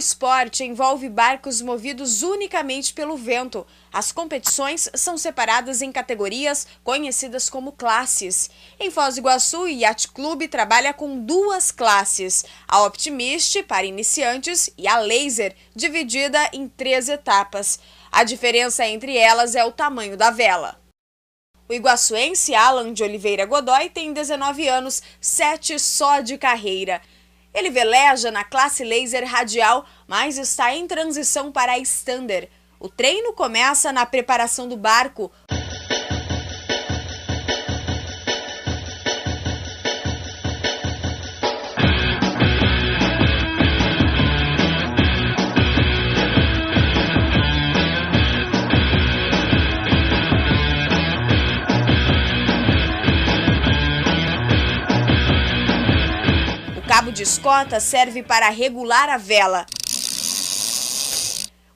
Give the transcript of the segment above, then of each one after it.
esporte envolve barcos movidos unicamente pelo vento. As competições são separadas em categorias conhecidas como classes. Em Foz do Iguaçu, o Yacht Club trabalha com duas classes: a Optimist para iniciantes e a Laser, dividida em três etapas. A diferença entre elas é o tamanho da vela. O iguaçuense Alan de Oliveira Godoy tem 19 anos, 7 só de carreira. Ele veleja na classe laser radial, mas está em transição para a Standard. O treino começa na preparação do barco. Cabo de escota serve para regular a vela.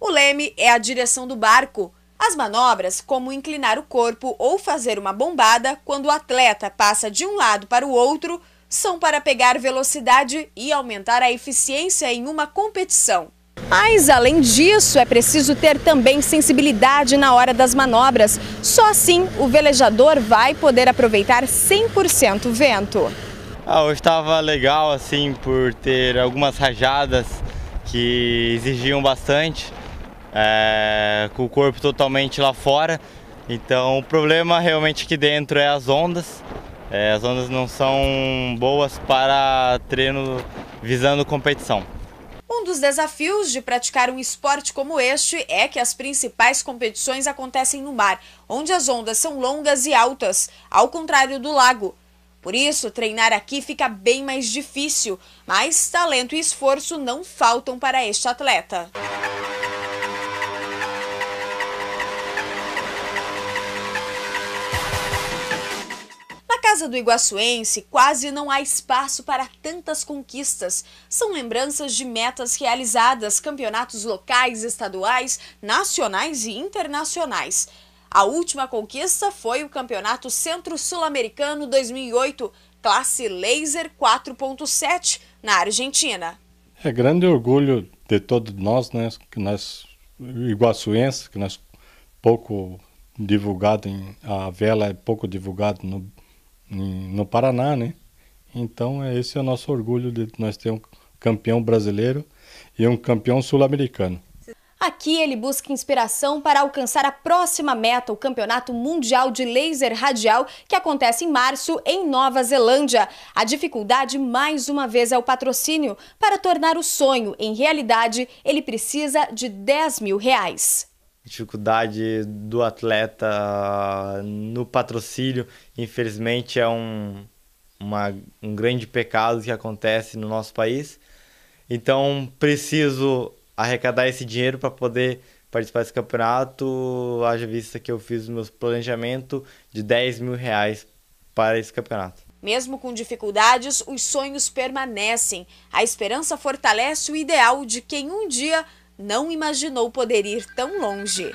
O leme é a direção do barco. As manobras, como inclinar o corpo ou fazer uma bombada quando o atleta passa de um lado para o outro, são para pegar velocidade e aumentar a eficiência em uma competição. Mas, além disso, é preciso ter também sensibilidade na hora das manobras. Só assim o velejador vai poder aproveitar 100% o vento. Ah, hoje estava legal assim por ter algumas rajadas que exigiam bastante, é, com o corpo totalmente lá fora. Então o problema realmente aqui dentro é as ondas. É, as ondas não são boas para treino visando competição. Um dos desafios de praticar um esporte como este é que as principais competições acontecem no mar, onde as ondas são longas e altas, ao contrário do lago. Por isso, treinar aqui fica bem mais difícil, mas talento e esforço não faltam para este atleta. Casa do Iguaçuense, quase não há espaço para tantas conquistas. São lembranças de metas realizadas, campeonatos locais, estaduais, nacionais e internacionais. A última conquista foi o Campeonato Centro-Sul-Americano 2008, classe Laser 4.7, na Argentina. É grande orgulho de todos nós, né, que nós iguaçuenses, que nós pouco divulgado em, a vela é pouco divulgado no, em, no Paraná, né? Então esse é o nosso orgulho de nós ter um campeão brasileiro e um campeão sul-americano. Aqui ele busca inspiração para alcançar a próxima meta, o Campeonato Mundial de Laser Radial, que acontece em março em Nova Zelândia. A dificuldade, mais uma vez, é o patrocínio. Para tornar o sonho em realidade, ele precisa de 10 mil reais. Dificuldade do atleta no patrocínio, infelizmente, é um, uma, um grande pecado que acontece no nosso país. Então, preciso arrecadar esse dinheiro para poder participar desse campeonato, haja vista que eu fiz o meu planejamento de 10 mil reais para esse campeonato. Mesmo com dificuldades, os sonhos permanecem. A esperança fortalece o ideal de quem um dia não imaginou poder ir tão longe.